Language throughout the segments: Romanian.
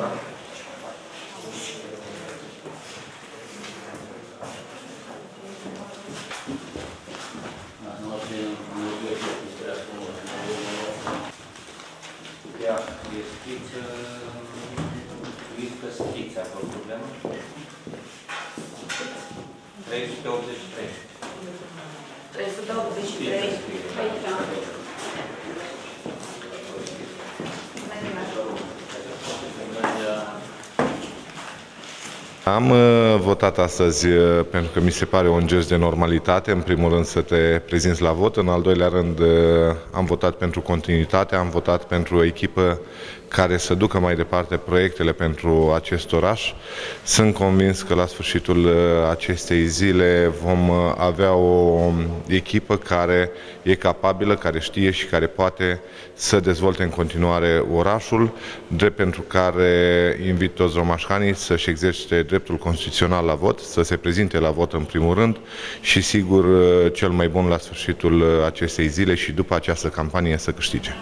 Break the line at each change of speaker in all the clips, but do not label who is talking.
Ea e schiță, listă schiță, acolo problemă. 383.
383. Aici.
Am uh, votat astăzi uh, pentru că mi se pare un gest de normalitate, în primul rând să te prezinți la vot, în al doilea rând uh, am votat pentru continuitate, am votat pentru o echipă care să ducă mai departe proiectele pentru acest oraș. Sunt convins că la sfârșitul uh, acestei zile vom uh, avea o echipă care e capabilă, care știe și care poate să dezvolte în continuare orașul, drept pentru care invit toți romașcanii să-și exercite dreptul constituțional la vot, să se prezinte la vot în primul rând și sigur uh, cel mai bun la sfârșitul acestei zile și după această campanie să câștige.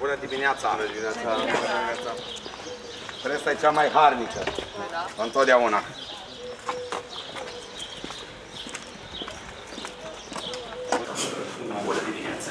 Bună dimineața! Bună dimineața! Presa e cea mai harnică. Da. Întotdeauna. Bună dimineața!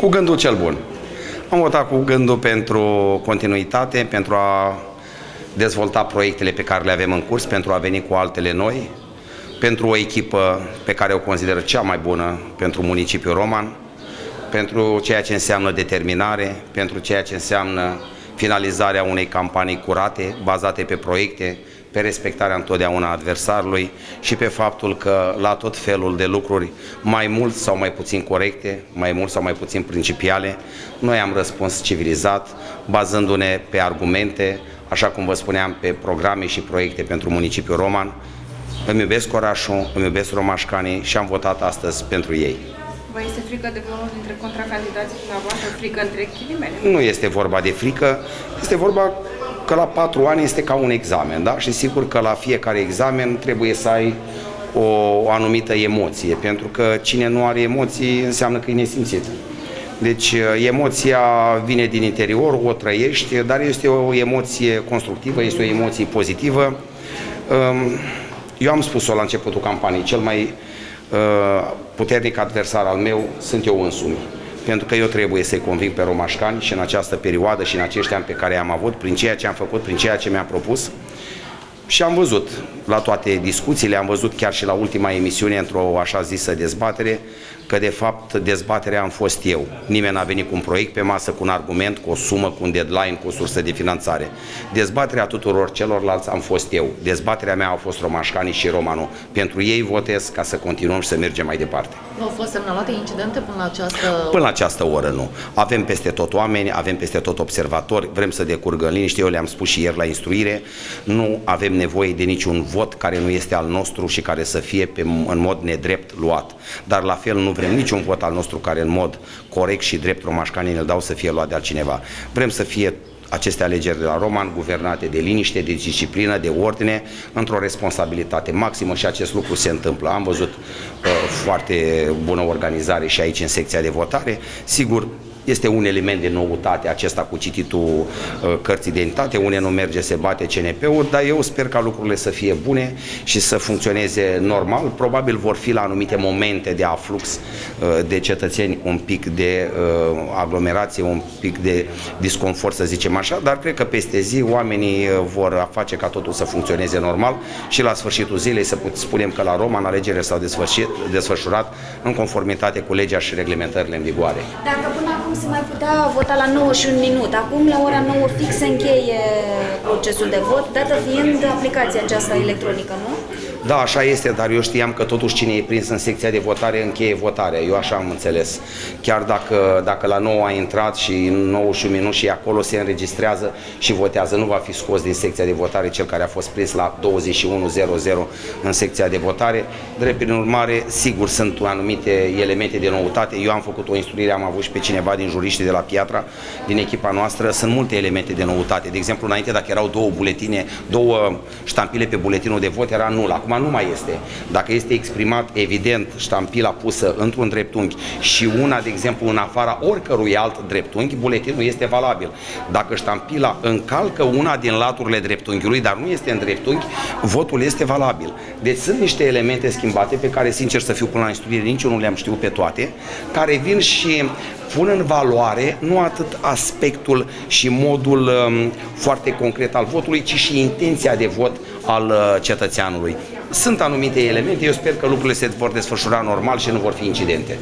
Cu gândul cel bun. Am votat cu gândul pentru continuitate, pentru a dezvolta proiectele pe care le avem în curs, pentru a veni cu altele noi, pentru o echipă pe care o consider cea mai bună pentru municipiul Roman, pentru ceea ce înseamnă determinare, pentru ceea ce înseamnă finalizarea unei campanii curate, bazate pe proiecte, pe respectarea întotdeauna a adversarului și pe faptul că la tot felul de lucruri, mai mult sau mai puțin corecte, mai mult sau mai puțin principiale, noi am răspuns civilizat, bazându-ne pe argumente, așa cum vă spuneam, pe programe și proiecte pentru municipiul Roman. Îmi iubesc orașul, îmi iubesc romașcanii și am votat astăzi pentru ei.
Vă este frică de pe unul dintre contracandidații dumneavoastră, frică între ghilimele?
Nu este vorba de frică, este vorba că la patru ani este ca un examen, da? Și sigur că la fiecare examen trebuie să ai o, o anumită emoție, pentru că cine nu are emoții înseamnă că e nesimțit. Deci emoția vine din interior, o trăiești, dar este o emoție constructivă, este o emoție pozitivă. Eu am spus-o la începutul campaniei, cel mai puternic adversar al meu sunt eu însumi pentru că eu trebuie să-i conving pe romașcani și în această perioadă și în acești ani pe care am avut, prin ceea ce am făcut, prin ceea ce mi-am propus. Și am văzut la toate discuțiile, am văzut chiar și la ultima emisiune într-o așa zisă dezbatere, că de fapt dezbaterea am fost eu. Nimeni n-a venit cu un proiect pe masă, cu un argument, cu o sumă, cu un deadline, cu o sursă de finanțare. Dezbaterea tuturor celorlalți am fost eu. Dezbaterea mea a fost romașcanii și romanul. Pentru ei votez ca să continuăm și să mergem mai departe.
Nu au fost semnalate incidente până la această...
Până la această oră nu. Avem peste tot oameni, avem peste tot observatori, vrem să decurgă în liniște, eu le-am spus și ieri la instruire, nu avem nevoie de niciun vot care nu este al nostru și care să fie pe, în mod nedrept luat. Dar la fel nu vrem niciun vot al nostru care în mod corect și drept romașcanii ne dau să fie luat de altcineva. Vrem să fie aceste alegeri de la Roman, guvernate de liniște, de disciplină, de ordine, într-o responsabilitate maximă și acest lucru se întâmplă. Am văzut uh, foarte bună organizare și aici în secția de votare. Sigur, este un element de noutate acesta cu cititul uh, cărții de identitate, unde nu merge, se bate CNP-ul, dar eu sper ca lucrurile să fie bune și să funcționeze normal. Probabil vor fi la anumite momente de aflux uh, de cetățeni un pic de uh, aglomerație, un pic de disconfort, să zicem așa, dar cred că peste zi oamenii uh, vor face ca totul să funcționeze normal și la sfârșitul zilei să put, spunem că la Roma în alegerile s-au desfășurat în conformitate cu legea și reglementările în vigoare.
Dacă până acum se mai putea vota la 9 și un minut. Acum, la ora 9 fix, se încheie procesul de vot, dată fiind aplicația aceasta electronică, nu?
Da, așa este, dar eu știam că totuși cine e prins în secția de votare încheie votarea. Eu așa am înțeles. Chiar dacă, dacă la 9 a intrat și 9 și un minut și acolo se înregistrează și votează, nu va fi scos din secția de votare cel care a fost prins la 21.00 în secția de votare. Drept prin urmare, sigur, sunt anumite elemente de noutate. Eu am făcut o instruire, am avut și pe cineva din juriștii de la Piatra, din echipa noastră. Sunt multe elemente de noutate. De exemplu, înainte, dacă erau două buletine, două ștampile pe buletinul de vot, era nul. Acum acum nu mai este. Dacă este exprimat evident ștampila pusă într-un dreptunghi și una, de exemplu, în afara oricărui alt dreptunghi, buletinul este valabil. Dacă ștampila încalcă una din laturile dreptunghiului, dar nu este în dreptunghi, votul este valabil. Deci sunt niște elemente schimbate pe care, sincer să fiu până la instruire, nici eu nu le-am știut pe toate, care vin și pun în valoare nu atât aspectul și modul um, foarte concret al votului, ci și intenția de vot al uh, cetățeanului. Sunt anumite elemente, eu sper că lucrurile se vor desfășura normal și nu vor fi incidente.